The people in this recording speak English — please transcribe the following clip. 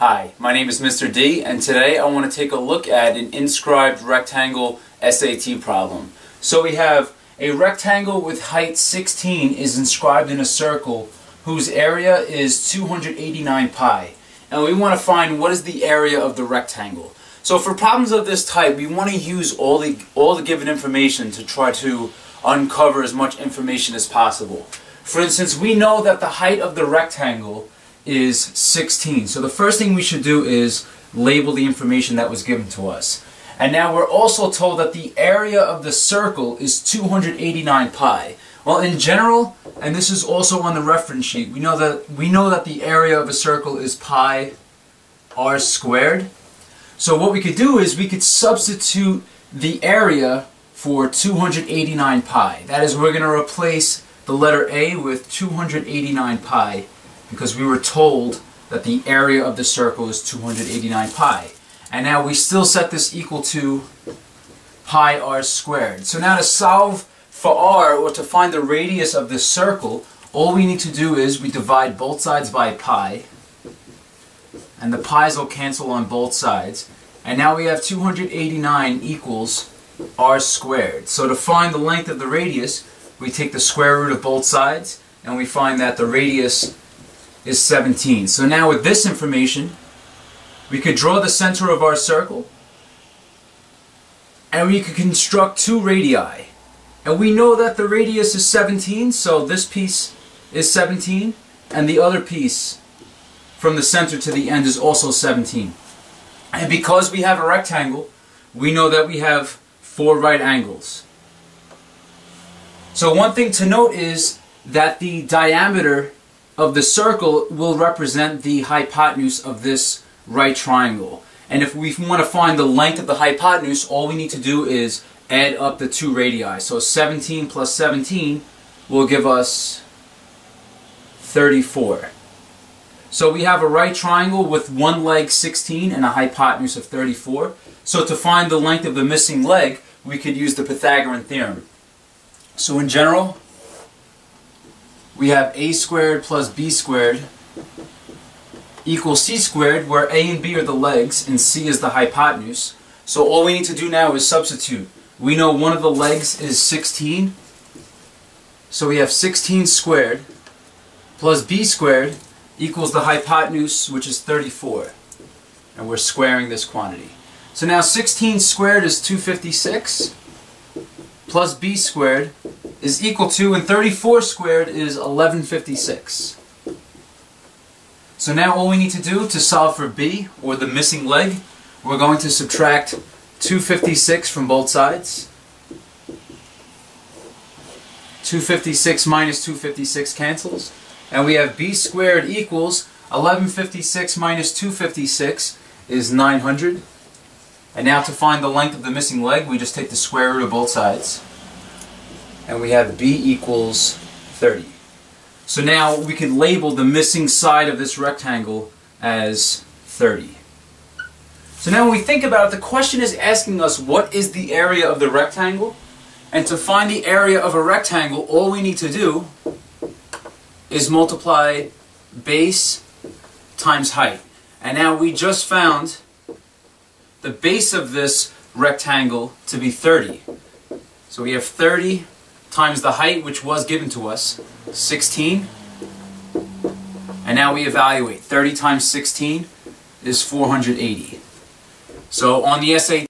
Hi, my name is Mr. D and today I want to take a look at an inscribed rectangle SAT problem. So we have a rectangle with height 16 is inscribed in a circle whose area is 289 pi and we want to find what is the area of the rectangle. So for problems of this type we want to use all the, all the given information to try to uncover as much information as possible. For instance, we know that the height of the rectangle is 16. So the first thing we should do is label the information that was given to us. And now we're also told that the area of the circle is 289 pi. Well, in general, and this is also on the reference sheet, we know that we know that the area of a circle is pi r squared. So what we could do is we could substitute the area for 289 pi. That is, we're going to replace the letter A with 289 pi because we were told that the area of the circle is 289 pi. And now we still set this equal to pi r squared. So now to solve for r, or to find the radius of this circle, all we need to do is we divide both sides by pi, and the pi's will cancel on both sides. And now we have 289 equals r squared. So to find the length of the radius, we take the square root of both sides, and we find that the radius is 17. So now with this information, we could draw the center of our circle, and we could construct two radii. And we know that the radius is 17, so this piece is 17, and the other piece from the center to the end is also 17. And because we have a rectangle, we know that we have four right angles. So one thing to note is that the diameter of the circle will represent the hypotenuse of this right triangle. And if we want to find the length of the hypotenuse, all we need to do is add up the two radii. So 17 plus 17 will give us 34. So we have a right triangle with one leg 16 and a hypotenuse of 34. So to find the length of the missing leg, we could use the Pythagorean theorem. So in general, we have a squared plus b squared equals c squared, where a and b are the legs and c is the hypotenuse. So all we need to do now is substitute. We know one of the legs is 16, so we have 16 squared plus b squared equals the hypotenuse, which is 34. And we're squaring this quantity. So now 16 squared is 256 plus b squared is equal to, and 34 squared is 1156. So now all we need to do to solve for b, or the missing leg, we're going to subtract 256 from both sides. 256 minus 256 cancels. And we have b squared equals 1156 minus 256 is 900. And now to find the length of the missing leg, we just take the square root of both sides and we have b equals 30. So now we can label the missing side of this rectangle as 30. So now when we think about it, the question is asking us what is the area of the rectangle? And to find the area of a rectangle, all we need to do is multiply base times height. And now we just found the base of this rectangle to be 30. So we have 30 times the height which was given to us, 16. And now we evaluate. 30 times 16 is 480. So on the SAT,